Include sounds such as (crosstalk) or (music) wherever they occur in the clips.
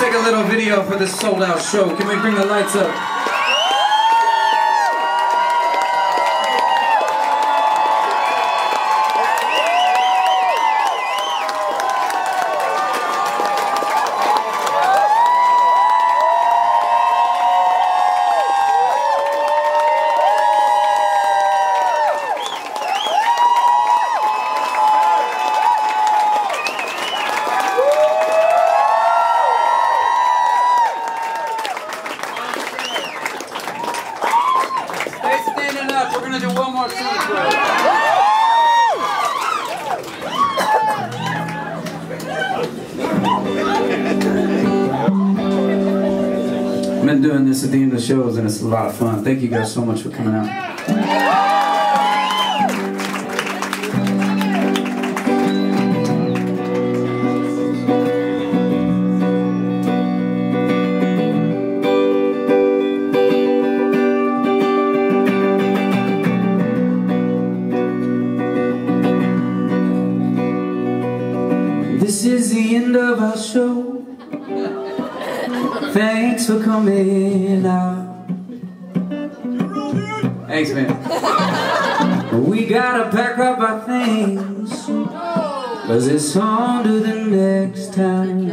take a little video for this sold out show. Can we bring the lights up? Up. Gonna do one more. I've been doing this at the end of the shows and it's a lot of fun. Thank you guys so much for coming out. This is the end of our show. Thanks for coming out. Thanks, man. We gotta pack up our things. Cause it's on to the next time.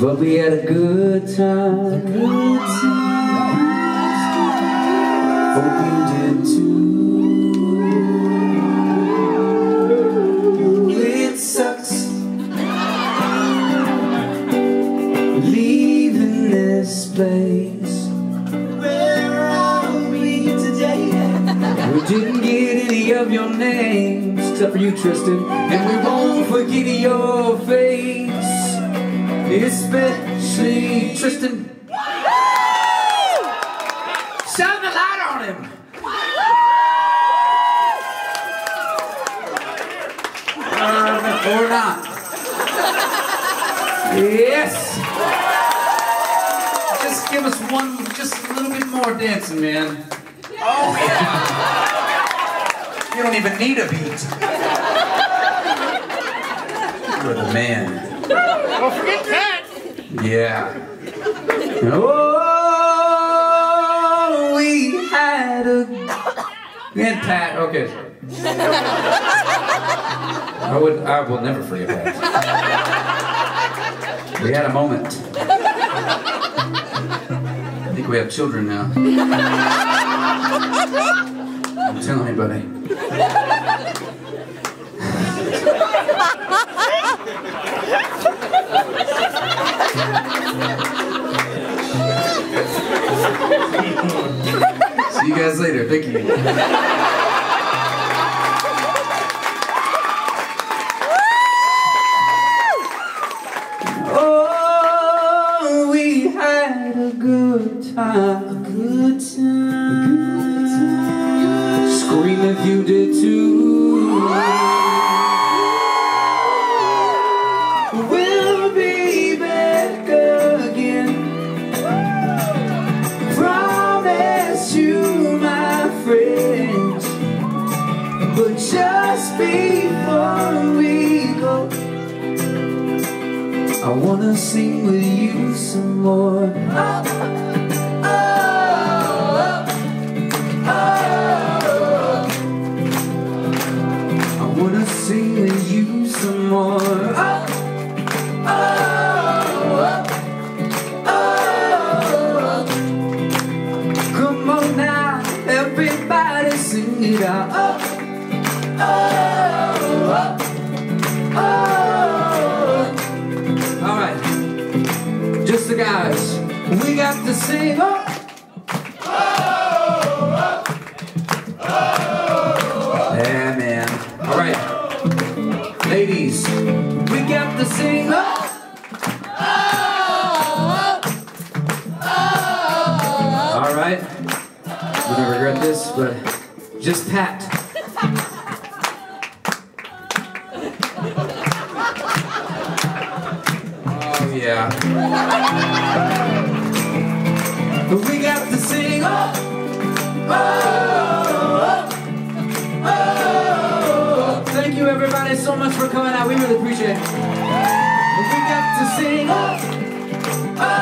But we had a good time. Good time. Hope you did too. Place. Where are we today? We didn't get any of your names, except for you, Tristan, and we won't forget your face, especially Tristan. Shine the light on him. Uh, or not. Yes. Just give us one, just a little bit more dancing, man. Oh, yeah. You don't even need a beat. You're the man. Don't forget that. Yeah. Oh, we had a. We had Pat. Okay. I would. I will never forget that. We had a moment. Think we have children now. Don't (laughs) tell anybody. (laughs) See you guys later. Thank you. You did too. We'll be back again. Promise you, my friends. But just before we go, I wanna sing with you some more. (laughs) Oh, oh, oh, sing with you some more. Oh, oh, oh, Come on now, everybody sing it out. Oh, oh, oh, oh. All right, just the guys. We got to sing. Oh, got to sing. Oh. All right. We're gonna regret this, but just Pat. Oh yeah. We got to sing. Oh, oh, oh, oh. Thank you, everybody so much for coming out. We really appreciate it. To sing. Oh,